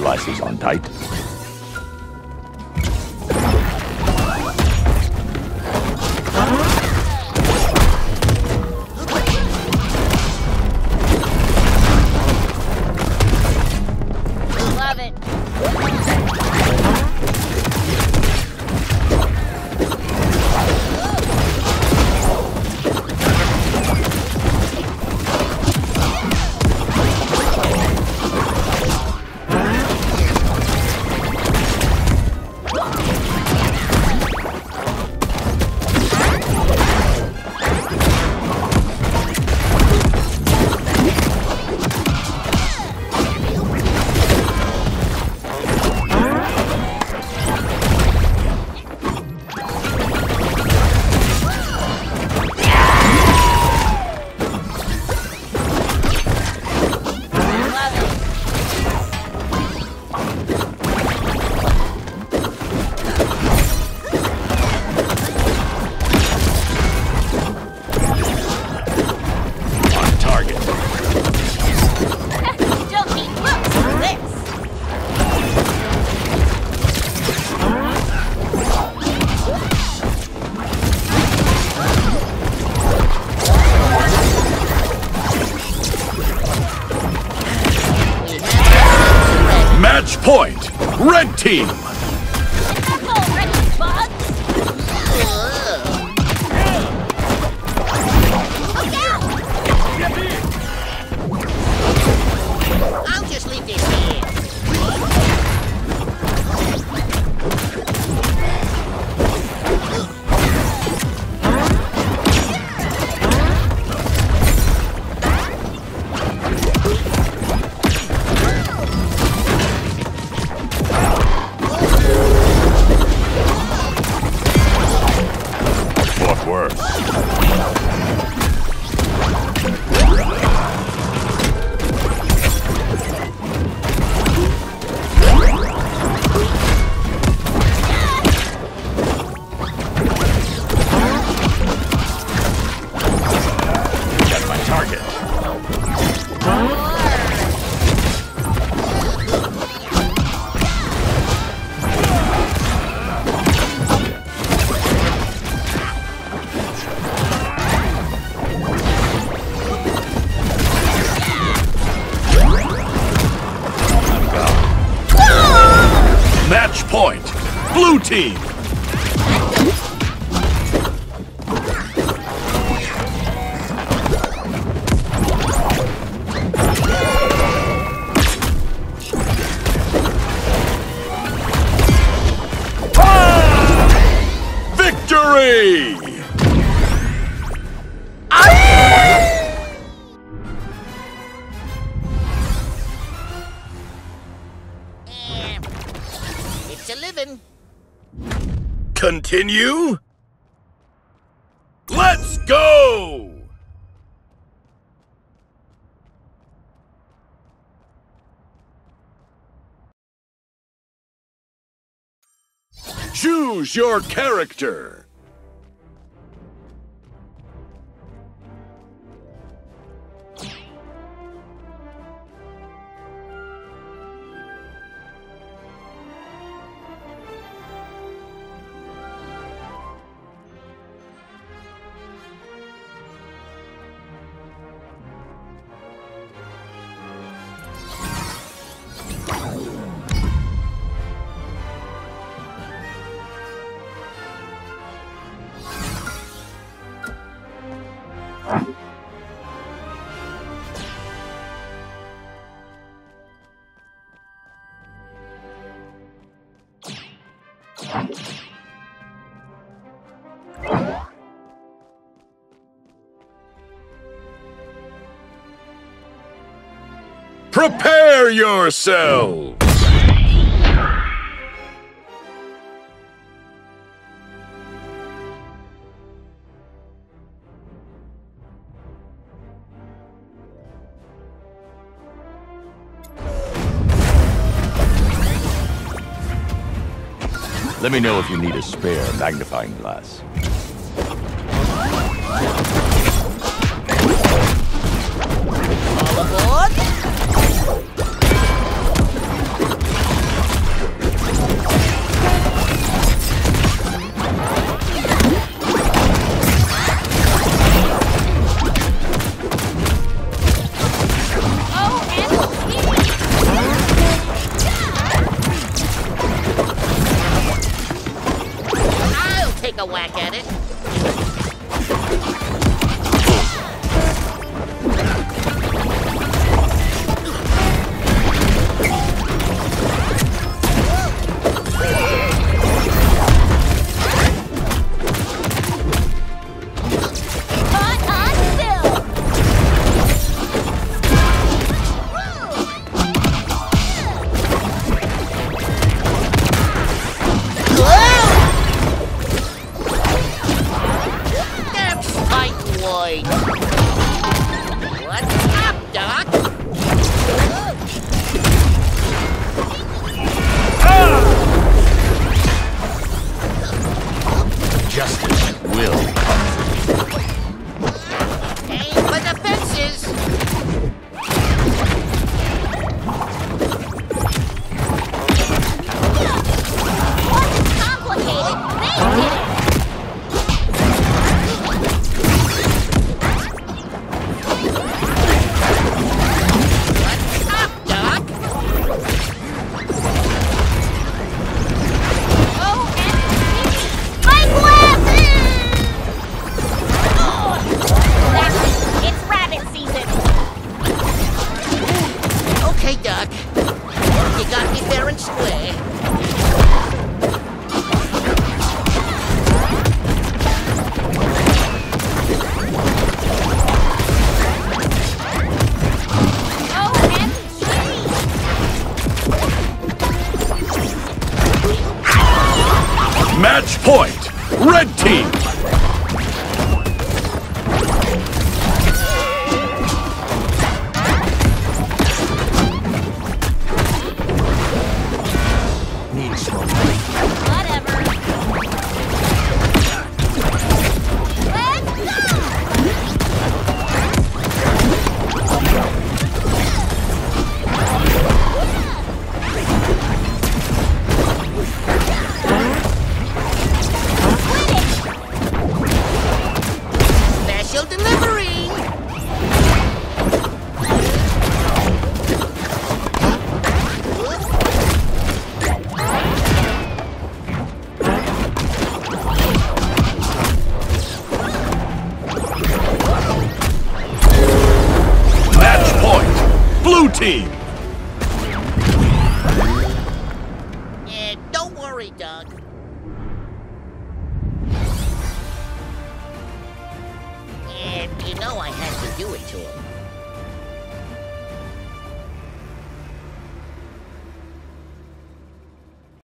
Glasses on tight. Match point. Red team. Blue team. Continue? Let's go! Choose your character. Prepare yourselves! Let me know if you need a spare magnifying glass. Okay, Doc. You got me fair and square. Match point. Red team. Worry, Doc. And you know I had to do it to him.